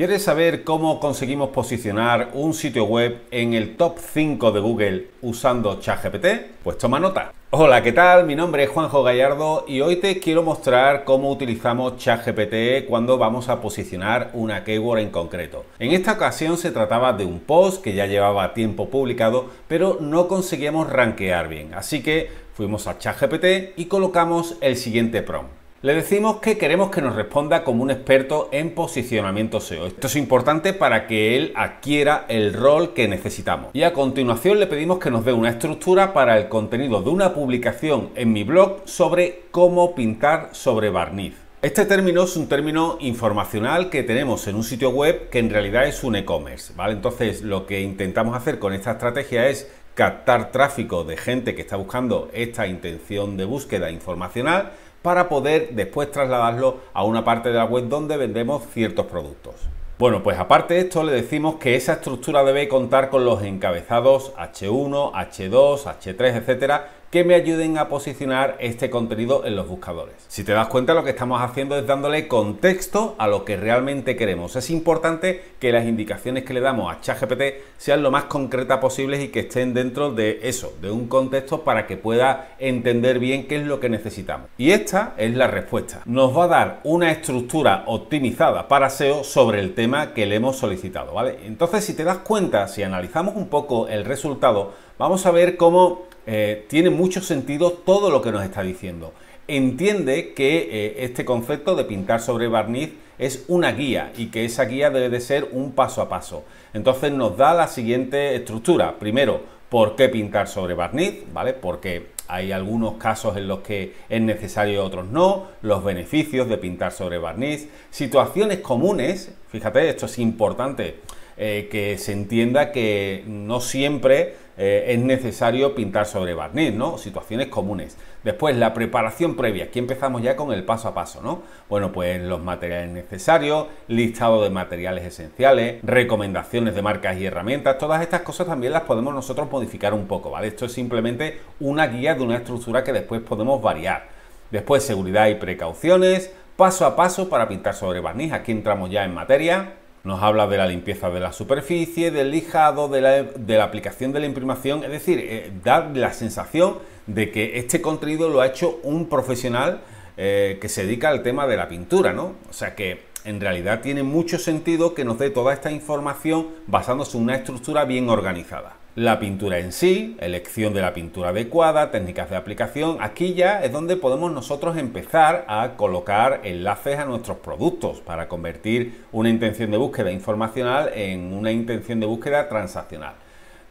¿Quieres saber cómo conseguimos posicionar un sitio web en el top 5 de Google usando ChatGPT? Pues toma nota. Hola, ¿qué tal? Mi nombre es Juanjo Gallardo y hoy te quiero mostrar cómo utilizamos ChatGPT cuando vamos a posicionar una keyword en concreto. En esta ocasión se trataba de un post que ya llevaba tiempo publicado, pero no conseguíamos rankear bien. Así que fuimos a ChatGPT y colocamos el siguiente prompt. Le decimos que queremos que nos responda como un experto en posicionamiento SEO. Esto es importante para que él adquiera el rol que necesitamos. Y a continuación le pedimos que nos dé una estructura para el contenido de una publicación en mi blog sobre cómo pintar sobre barniz. Este término es un término informacional que tenemos en un sitio web que en realidad es un e-commerce, ¿vale? Entonces, lo que intentamos hacer con esta estrategia es captar tráfico de gente que está buscando esta intención de búsqueda informacional para poder después trasladarlo a una parte de la web donde vendemos ciertos productos. Bueno, pues aparte de esto le decimos que esa estructura debe contar con los encabezados H1, H2, H3, etcétera, que me ayuden a posicionar este contenido en los buscadores. Si te das cuenta, lo que estamos haciendo es dándole contexto a lo que realmente queremos. Es importante que las indicaciones que le damos a ChatGPT sean lo más concretas posibles y que estén dentro de eso, de un contexto para que pueda entender bien qué es lo que necesitamos. Y esta es la respuesta. Nos va a dar una estructura optimizada para SEO sobre el tema que le hemos solicitado, ¿vale? Entonces, si te das cuenta, si analizamos un poco el resultado, vamos a ver cómo eh, tiene mucho sentido todo lo que nos está diciendo. Entiende que eh, este concepto de pintar sobre barniz es una guía y que esa guía debe de ser un paso a paso. Entonces nos da la siguiente estructura. Primero, ¿por qué pintar sobre barniz? ¿Vale? Porque hay algunos casos en los que es necesario y otros no, los beneficios de pintar sobre barniz, situaciones comunes, fíjate, esto es importante eh, que se entienda que no siempre eh, es necesario pintar sobre barniz, ¿no? Situaciones comunes. Después, la preparación previa. Aquí empezamos ya con el paso a paso, ¿no? Bueno, pues los materiales necesarios, listado de materiales esenciales, recomendaciones de marcas y herramientas, todas estas cosas también las podemos nosotros modificar un poco, ¿vale? Esto es simplemente una guía de una estructura que después podemos variar. Después, seguridad y precauciones, paso a paso para pintar sobre barniz. Aquí entramos ya en materia. Nos habla de la limpieza de la superficie, del lijado, de la, aplicación de la imprimación, es decir, eh, la sensación de que este contenido lo ha hecho un profesional eh, que se dedica al tema de la pintura, ¿no? O sea que en realidad tiene mucho sentido que nos dé toda esta información basándose en una estructura bien organizada. La pintura en sí, elección de la pintura adecuada, técnicas de aplicación, aquí ya es donde podemos nosotros empezar a colocar enlaces a nuestros productos para convertir una intención de búsqueda informacional en una intención de búsqueda transaccional.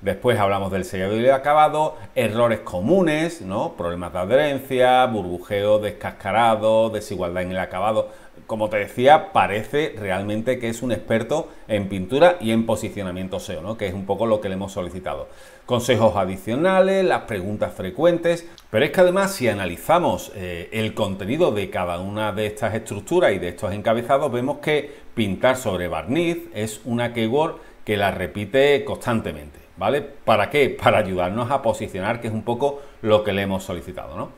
Después hablamos del sellado y el acabado, errores comunes, ¿no? Problemas de adherencia, burbujeo, descascarado, desigualdad en el acabado. Como te decía, parece realmente que es un experto en pintura y en posicionamiento SEO, ¿no? Que es un poco lo que le hemos solicitado. Consejos adicionales, las preguntas frecuentes, pero es que además si analizamos eh, el contenido de cada una de estas estructuras y de estos encabezados, vemos que pintar sobre barniz es una keyword que la repite constantemente. ¿Vale? ¿Para qué? Para ayudarnos a posicionar, que es un poco lo que le hemos solicitado, ¿no?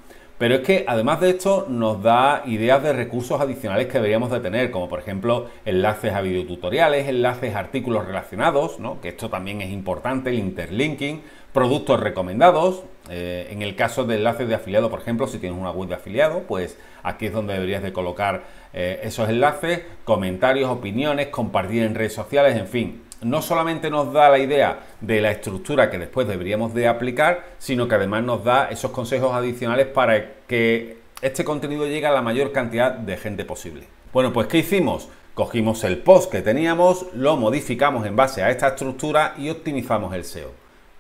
Pero es que además de esto nos da ideas de recursos adicionales que deberíamos de tener, como por ejemplo enlaces a videotutoriales, enlaces a artículos relacionados, ¿no? que esto también es importante, el interlinking, productos recomendados. Eh, en el caso de enlaces de afiliado, por ejemplo, si tienes una web de afiliado, pues aquí es donde deberías de colocar eh, esos enlaces, comentarios, opiniones, compartir en redes sociales, en fin, no solamente nos da la idea de la estructura que después deberíamos de aplicar, sino que además nos da esos consejos adicionales para que este contenido llegue a la mayor cantidad de gente posible. Bueno, pues ¿qué hicimos? Cogimos el post que teníamos, lo modificamos en base a esta estructura y optimizamos el SEO.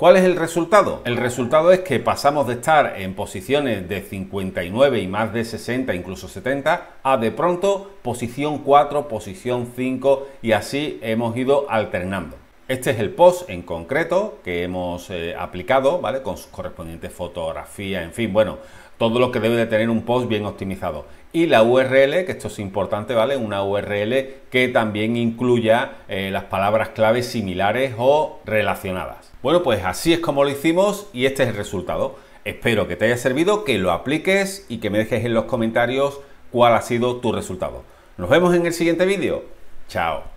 ¿Cuál es el resultado? El resultado es que pasamos de estar en posiciones de 59 y más de 60, incluso 70, a de pronto posición 4, posición 5 y así hemos ido alternando. Este es el post en concreto que hemos eh, aplicado, ¿vale? Con sus correspondientes fotografías, en fin, bueno, todo lo que debe de tener un post bien optimizado. Y la URL, que esto es importante, ¿vale? Una URL que también incluya eh, las palabras claves similares o relacionadas. Bueno, pues así es como lo hicimos y este es el resultado. Espero que te haya servido, que lo apliques y que me dejes en los comentarios cuál ha sido tu resultado. Nos vemos en el siguiente vídeo. Chao.